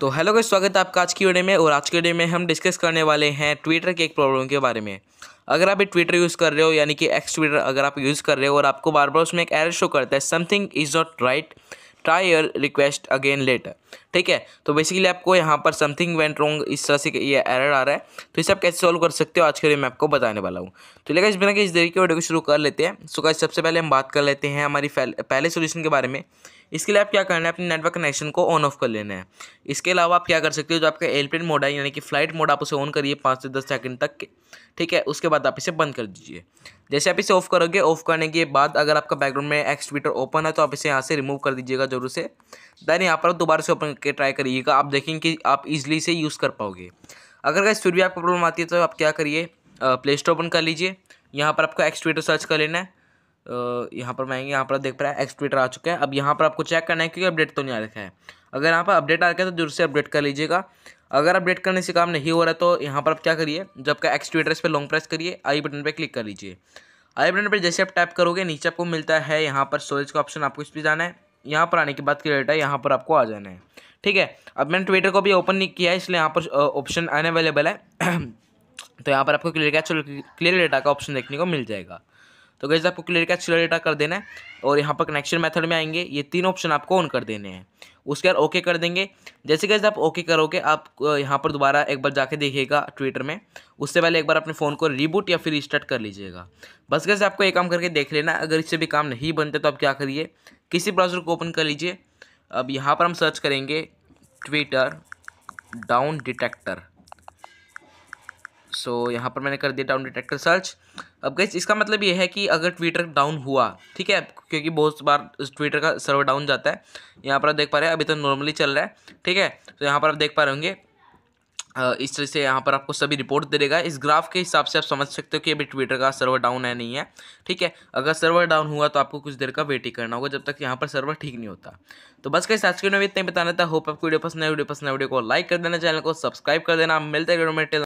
तो hello guys, स्वागत है आपका आज की वीडियो में और आज की वीडियो में हम डिस्कस करने वाले हैं ट्विटर के एक प्रॉब्लम के बारे में। अगर आप ट्विटर यूज़ कर रहे हो, यानी कि एक्स ट्विटर अगर आप यूज़ कर रहे हो और आपको बार बार उसमें एक एरर शो करता है something is not right try your request again later ठीक है? तो बेसिकली आपको यहाँ पर समथिंग वेंट रॉन्ग इस तरह से ये एरर आ रहा है। तो इसे आप कैसे सॉल्व कर सकते हो? आज के लिए मैं आपको बताने वाला हूँ। तो लेकिन इस बिना कि इस देरी की वीडियो को शुरू कर लेते हैं। सो so, सबसे पहले हम बात कर लेते हैं हमारी पहले सोल्यूशन के बारे में। इसके लिए आप क्या करना है? अपने नेटवर्क कनेक्शन को ऑन ऑफ़ कर लेना है। इसके अलावा आप क्या कर सकते हो? जो आपका एयरप्लेन मोड है यानी कि फ़्लाइट मोड आप उसे ऑन करिए पाँच से दस सेकंड तक के। ठीक है? उसके बाद आप इसे बंद कर दीजिए। जैसे आप इसे ऑफ़ करोगे ऑफ़ करने के बाद अगर आपका बैकग्राउंड में एक्स ट्विटर ओपन है तो आप इसे यहाँ से रिमूव कर दीजिएगा ज़रूर से। देन यहाँ पर दोबारा से ओपन करके ट्राई करिएगा, आप देखेंगे कि आप इजिली से यूज़ कर पाओगे। अगर गैस फिर भी आपको प्रॉब्लम आती है तो आप क्या करिए प्ले स्टोर ओपन कर लीजिए। यहाँ पर आपको एक्स ट्विटर सर्च कर लेना है। यहाँ पर मैं, यहाँ पर देख पा रहा है एक्स ट्विटर आ चुका है। अब यहाँ पर आपको चेक करना है, क्योंकि अपडेट तो नहीं आ रखा है। अगर यहाँ पर अपडेट आ रखा है तो ज़रूर से अपडेट कर लीजिएगा। अगर अपडेट करने से काम नहीं हो रहा तो यहाँ पर आप क्या करिए, जब का एक्स ट्विटर इस पर लॉन्ग प्रेस करिए आई बटन पर क्लिक कर लीजिए। आई बटन पर जैसे आप टैप करोगे, नीचे आपको मिलता है, यहाँ पर स्टोरेज का ऑप्शन आपको इस पर जाना है। यहाँ पर आने के बाद क्लियर है यहाँ पर आपको आ जाना है। ठीक है? अब मैंने ट्विटर को भी ओपन नहीं किया है, इसलिए यहाँ पर ऑप्शन अनअवेलेबल है। तो यहाँ पर आपको क्लियर कैच क्लियर डेटा का ऑप्शन देखने को मिल जाएगा। तो गैस आपको क्लियर कैच क्लियर डेटा कर देना है और यहाँ पर कनेक्शन मेथड में आएँगे। ये तीन ऑप्शन आपको ऑन कर देने हैं। उसके बाद ओके कर देंगे। जैसे कैसे आप ओके करोगे, आप यहाँ पर दोबारा एक बार जाके देखिएगा ट्विटर में। उससे पहले एक बार अपने फ़ोन को रिबूट या फिर रिस्टार्ट कर लीजिएगा। बस कैसे आपको एक काम करके देख लेना। अगर इससे भी काम नहीं बनते तो आप क्या करिए? किसी ब्राउज़र को ओपन कर लीजिए। अब यहाँ पर हम सर्च करेंगे। Twitter down detector so so, यहाँ पर मैंने कर दिया डाउन डिटेक्टर सर्च अब गैस इसका मतलब ये है कि अगर ट्विटर डाउन हुआ ठीक है? क्योंकि बहुत बार ट्विटर का सर्वर डाउन जाता है। यहाँ पर आप देख पा रहे हैं अभी तो नॉर्मली चल रहा है ठीक है? तो यहाँ पर आप देख पा रहे होंगे इस तरह से यहाँ पर आपको सभी रिपोर्ट दे देगा। इस ग्राफ के हिसाब से आप समझ सकते हो कि अभी ट्विटर का सर्वर डाउन है, नहीं है। ठीक है? अगर सर्वर डाउन हुआ तो आपको कुछ देर का वेट ही करना होगा जब तक यहाँ पर सर्वर ठीक नहीं होता। तो बस कहीं आज के में इतने बताना था। होप आपको वीडियो पसंद है वीडियो पसंद है वीडियो को लाइक कर देना, चैनल को सब्सक्राइब कर देना। मिलते हैं